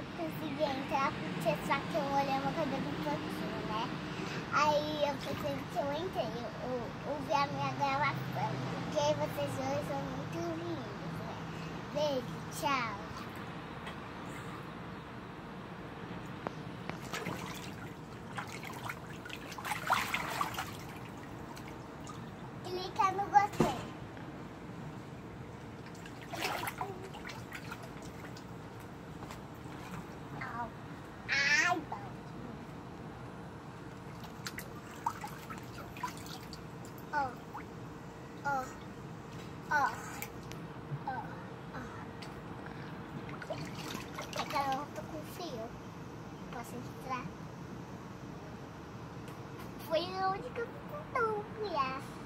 eu consegui entrar porque só que eu olhei uma coisa um pouquinho, né? Aí eu pensei que eu entrei, eu, eu vi a minha gravação. Porque vocês dois são muito lindos, né? Beijo, tchau. Clica no gostei. Ó, ó, ó, ó. Que não com. Posso entrar? Foi a única dúvida.